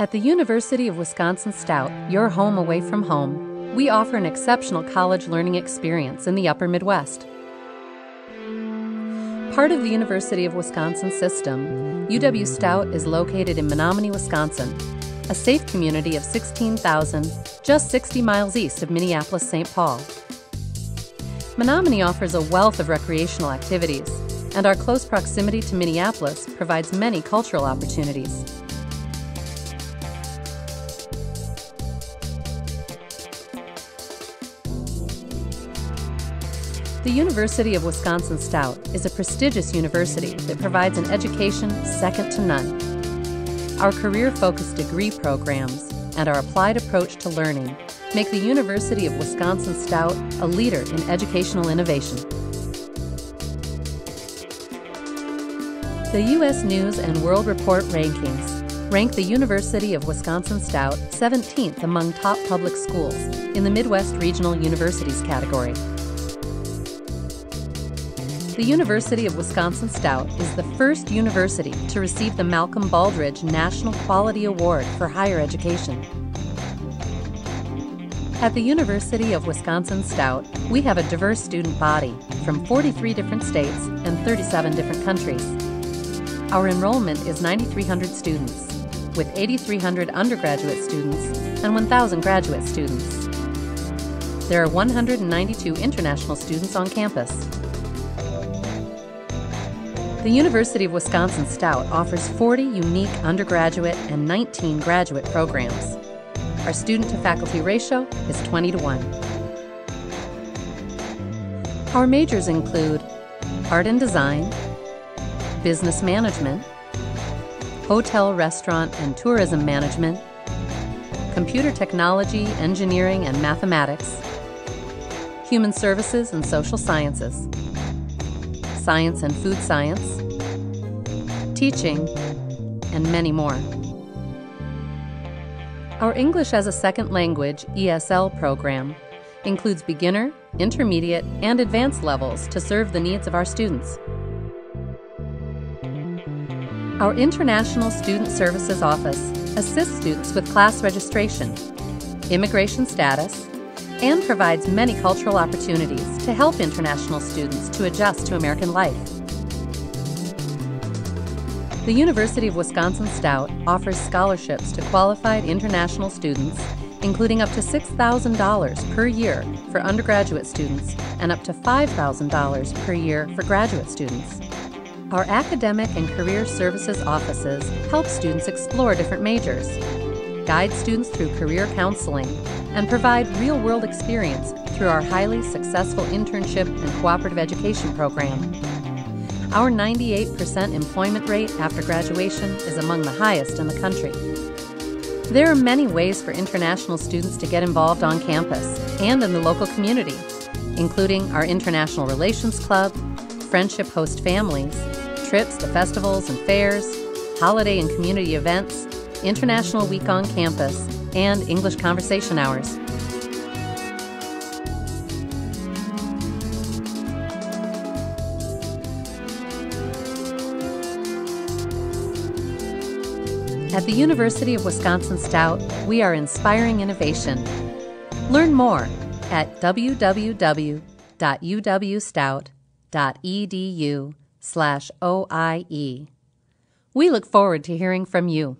At the University of Wisconsin Stout, your home away from home, we offer an exceptional college learning experience in the upper Midwest. Part of the University of Wisconsin system, UW Stout is located in Menomonie, Wisconsin, a safe community of 16,000, just 60 miles east of Minneapolis, St. Paul. Menomonie offers a wealth of recreational activities, and our close proximity to Minneapolis provides many cultural opportunities. The University of Wisconsin Stout is a prestigious university that provides an education second to none. Our career focused degree programs and our applied approach to learning make the University of Wisconsin Stout a leader in educational innovation. The U.S. News and World Report rankings rank the University of Wisconsin Stout 17th among top public schools in the Midwest Regional Universities category. The University of Wisconsin Stout is the first university to receive the Malcolm Baldrige National Quality Award for Higher Education. At the University of Wisconsin Stout, we have a diverse student body from 43 different states and 37 different countries. Our enrollment is 9,300 students, with 8,300 undergraduate students and 1,000 graduate students. There are 192 international students on campus. The University of Wisconsin Stout offers 40 unique undergraduate and 19 graduate programs. Our student to faculty ratio is 20 to 1. Our majors include art and design, business management, hotel, restaurant, and tourism management, computer technology, engineering, and mathematics, human services and social sciences science and food science, teaching, and many more. Our English as a Second Language ESL program includes beginner, intermediate, and advanced levels to serve the needs of our students. Our International Student Services Office assists students with class registration, immigration status, and provides many cultural opportunities to help international students to adjust to American life. The University of Wisconsin Stout offers scholarships to qualified international students, including up to $6,000 per year for undergraduate students and up to $5,000 per year for graduate students. Our academic and career services offices help students explore different majors, guide students through career counseling, and provide real world experience through our highly successful internship and cooperative education program. Our 98% employment rate after graduation is among the highest in the country. There are many ways for international students to get involved on campus and in the local community, including our International Relations Club, Friendship Host Families, trips to festivals and fairs, holiday and community events, International Week on Campus, and English Conversation Hours. At the University of Wisconsin Stout, we are inspiring innovation. Learn more at www.uwstout.edu slash OIE. We look forward to hearing from you.